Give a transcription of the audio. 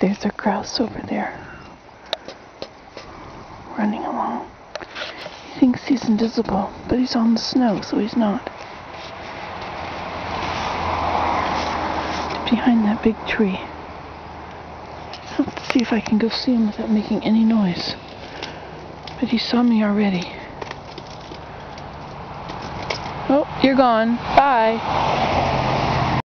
There's a grouse over there. Running along. He thinks he's invisible, but he's on the snow, so he's not. Behind that big tree. Let's see if I can go see him without making any noise. But he saw me already. Oh, you're gone. Bye.